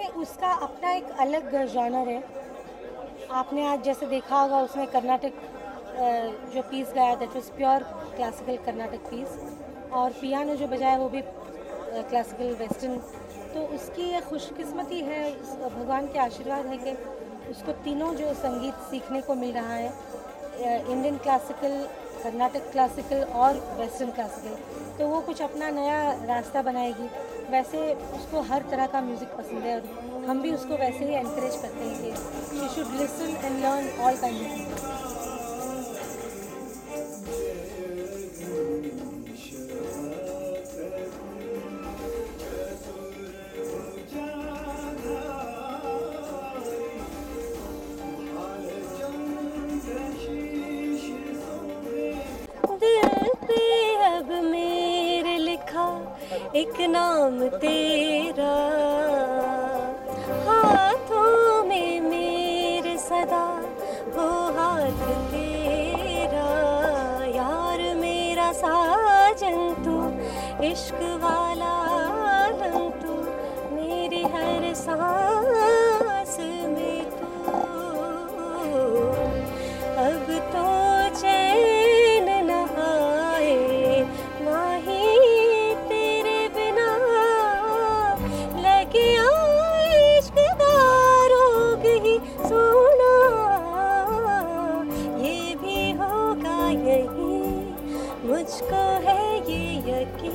उसका अपना एक अलग जॉनर है। आपने आज जैसे देखा होगा उसने कर्नाटक जो पीस गाया that was pure classical Carnatic piece और पियानो जो बजाया, वो भी क्लासिकल वेस्टर्न तो उसकी ये खुशकिस्मती है भगवान के आशीर्वाद है कि उसको तीनों जो संगीत सीखने को मिल रहा है इंडियन क्लासिकल कर्नाटक क्लासिकल और वेस्टर्न क्लासिकल तो वो कुछ अपना नया रास्ता बनाएगी। वैसे उसको हर तरह का म्यूज़िक पसंद है और हम भी उसको वैसे ही एनकरेज करते हैं कि she should listen and learn all kind of music एक नाम तेरा। हाथों में मेरे सदा, वो हाथ तेरा। यार मेरा साजन तू, इश्क वाला है ये यकीन।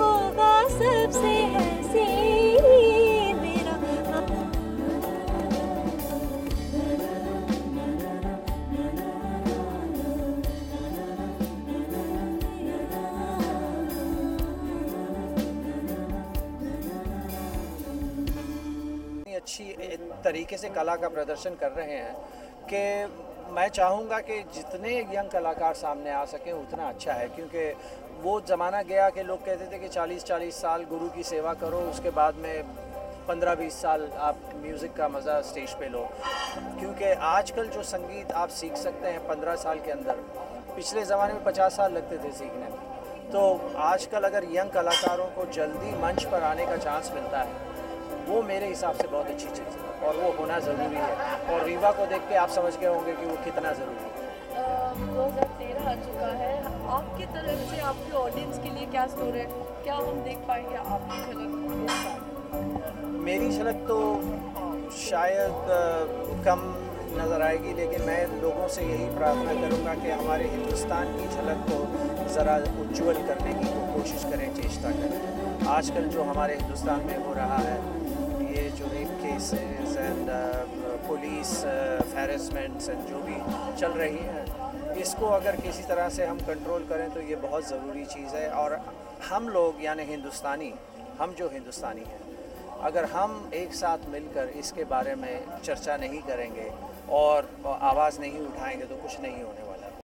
होगा सबसे मेरा अच्छी तरीके से कला का प्रदर्शन कर रहे हैं कि मैं चाहूँगा कि जितने यंग कलाकार सामने आ सकें, उतना अच्छा है, क्योंकि वो ज़माना गया कि लोग कहते थे कि 40-40 साल गुरु की सेवा करो, उसके बाद में 15-20 साल आप म्यूज़िक का मज़ा स्टेज पे लो। क्योंकि आजकल जो संगीत आप सीख सकते हैं 15 साल के अंदर, पिछले ज़माने में 50 साल लगते थे सीखने। में तो आजकल अगर यंग कलाकारों को जल्दी मंच पर आने का चांस मिलता है वो मेरे हिसाब से बहुत अच्छी चीज़ है और वो होना ज़रूरी है। और रीवा को देख के आप समझ गए होंगे कि वो कितना ज़रूरी है। दो हज़ार तेरह आ चुका है। आपकी तरफ़ से आपके ऑडियंस के लिए क्या स्टोर है? क्या हम देख पाएँगे आपकी झलक मेरी झलक तो शायद कम नज़र आएगी लेकिन मैं लोगों से यही प्रार्थना करूँगा कि हमारे हिंदुस्तान की झलक को ज़रा उज्जवल करने की कोशिश करें चेष्टा करें। आजकल जो हमारे हिंदुस्तान में हो रहा है ये जो rape cases and police harassments and जो भी चल रही है, इसको अगर किसी तरह से हम कंट्रोल करें तो ये बहुत ज़रूरी चीज़ है। और हम लोग, यानी हिंदुस्तानी, हम जो हिंदुस्तानी हैं, अगर हम एक साथ मिलकर इसके बारे में चर्चा नहीं करेंगे और आवाज़ नहीं उठाएँगे तो कुछ नहीं होने वाला।